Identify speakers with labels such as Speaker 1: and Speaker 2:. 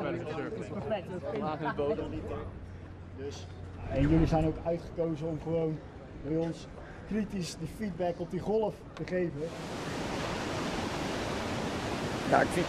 Speaker 1: Perfect.
Speaker 2: Laag in de bodem.
Speaker 3: Dus, eh, en jullie zijn ook uitgekozen om gewoon bij ons kritisch de feedback op die golf te geven.
Speaker 2: Ja, ik vind,